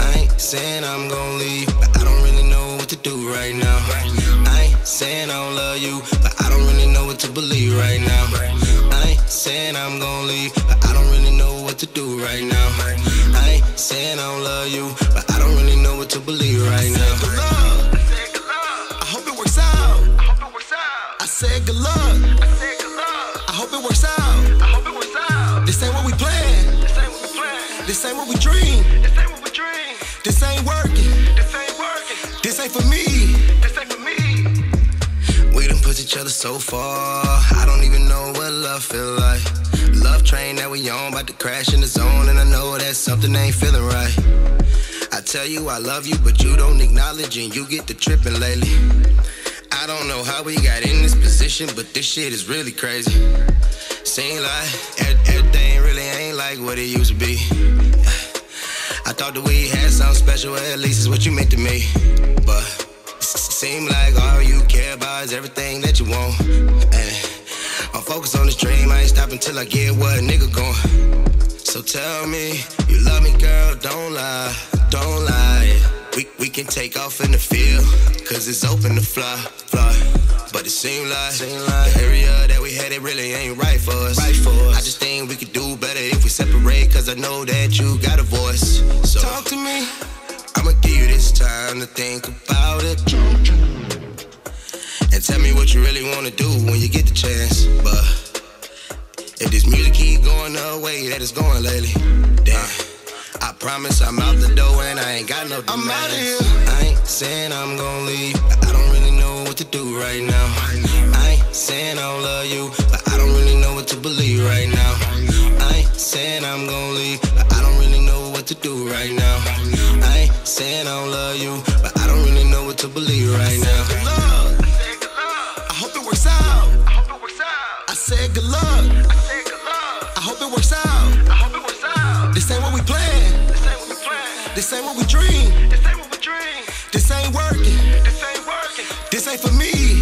I ain't saying I'm gon' leave, but I don't really know what to do right now. I ain't saying I don't love you, but I don't really know what to believe right now. I ain't saying I'm gon' leave, but I don't really know what to do right now. I ain't saying I don't love you, but I don't really know what to believe right now. Good luck. I hope it works out. I said good luck. I hope it works out. This ain't what we planned. This ain't what we dream. This ain't working. This ain't for me. this ain't for We done put each other so far. I don't even know what love feel like. Love train that we on, about to crash in the zone, and I know that something ain't feeling right. I tell you I love you, but you don't acknowledge, and you get the tripping lately. I don't know how we got in this position, but this shit is really crazy. Seem like everything really ain't what it used to be. I thought that we had something special, at least it's what you meant to me. But it seem like all you care about is everything that you want. And I'm focused on this dream, I ain't stopping till I get what a nigga going. So tell me, you love me, girl, don't lie, don't lie. We, we can take off in the field, cause it's open to fly, fly. But it seem like, the area that we had, it really ain't right for us. Right for us. I just think we could do better if we separate, cause I know that you got a voice. So Talk to me. I'ma give you this time to think about it. And tell me what you really wanna do when you get the chance. But if this music keep going the way that it's going lately, I promise I'm out the door and I ain't got no demands. I'm outta here. I ain't saying I'm gon' leave, but I don't really know what to do right now. I ain't saying I don't love you, but I don't really know what to believe right now. I ain't saying I'm gon' leave, but I don't really know what to do right now. I ain't saying I don't love you, but I don't really know what to believe right now. I said Good luck. I hope it works out. I hope it works out. I said good luck. I hope it works out. This ain't what we planned. This ain't what we dream. This ain't working. This ain't for me.